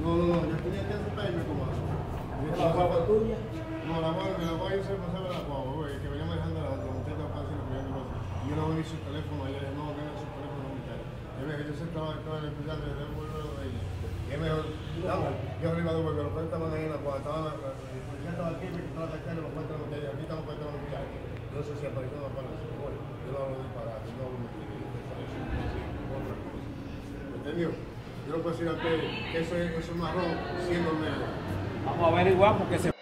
No, no, no, yo tenía que hacer me como ¿La guagua tuya? No, la guagua, la guagua yo se pasaba la guagua, güey, que venía manejando la muchacha fácil, la primera cosa. Y yo no vi su teléfono, ella dijo, no, venga su teléfono, mi cara. Yo me yo sentaba estaba en el hospital, le debo el de ella. Y me dijo, yo arriba de porque los cuentas estaban ahí en la guagua, estaban la policía estaba aquí, me quitó la cartera, los cuentas de la muchacha, aquí estamos cuentas de la muchacha. No sé si apareció una palabra, yo no ¿Entendió? Yo no puedo decir a usted que eso es, eso es marrón siendo negro. Vamos a averiguar porque se...